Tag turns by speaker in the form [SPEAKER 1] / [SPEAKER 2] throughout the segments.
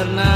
[SPEAKER 1] karena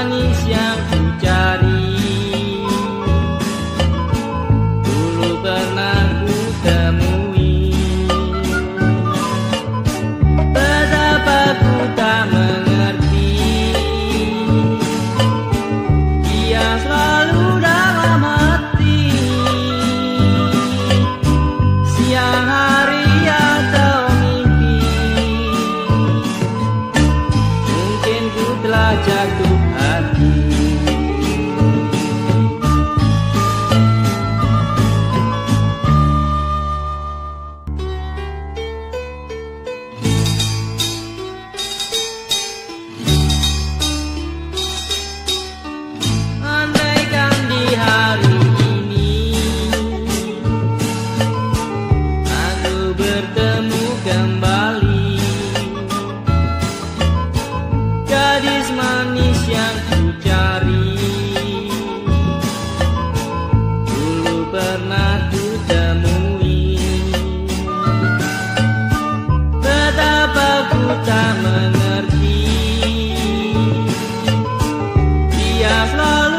[SPEAKER 1] manis yang ku cari Dulu pernah ku temui Betapa ku tak mengerti. Dia selalu dalam hati. Siang hari atau mimpi Mungkin ku telah jatuh happy. yang ku cari. Dulu pernah ku temui. Betapa ku tak mengerti. Dia selalu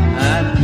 [SPEAKER 1] I